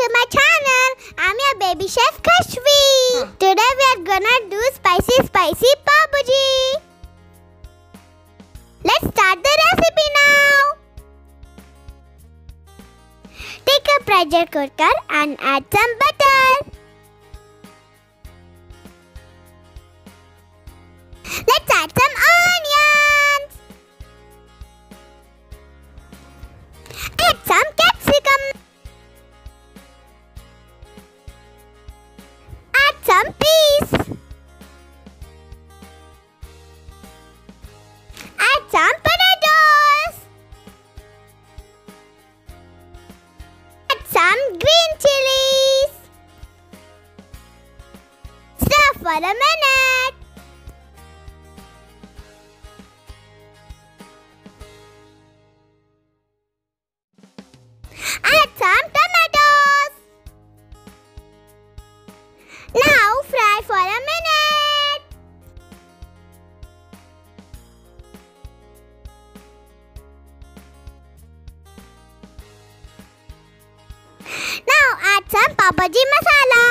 to my channel. I'm your baby chef Kashvi. Today we are gonna do spicy spicy pav bhaji. Let's start the recipe now. Take a pressure cooker and add some butter. Let's add some some peas. Add some potatoes. Add some green chilies. Stir for a minute. Add some pav bhaji masala.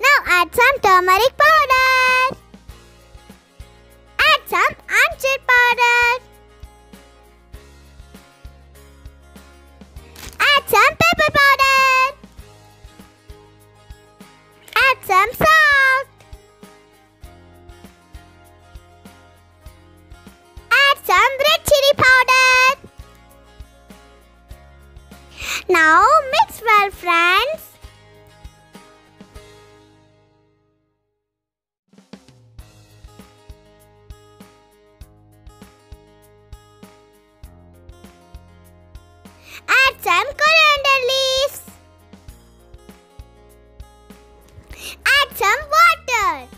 Now add some turmeric powder. Add some amchur powder. Add some pepper powder. Add some Now mix well, friends. Add some coriander leaves. Add some water.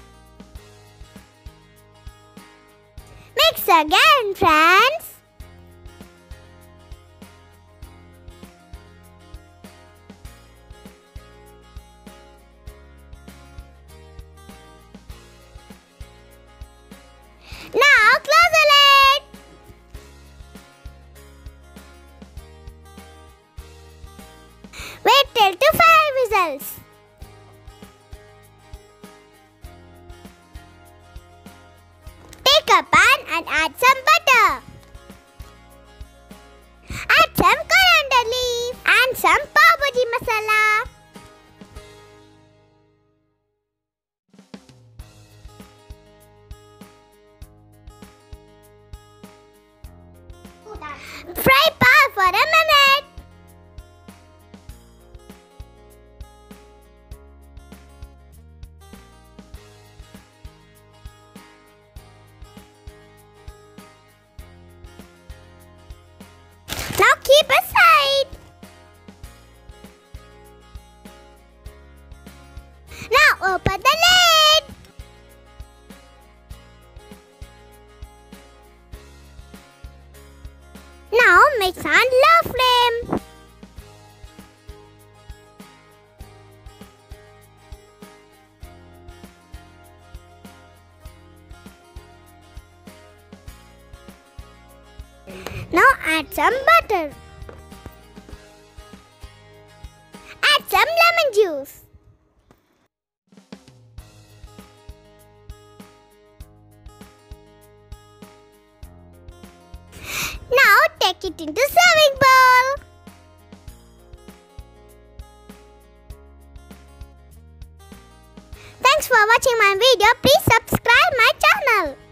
Mix again, friends. Wait till to five whistles. Take a pan and add some butter. Add some coriander leaf and some pav masala. Keep aside. Now open the lid. Now mix on low flame. Now add some butter. Lemon juice. Now take it into serving bowl. Thanks for watching my video. Please subscribe my channel.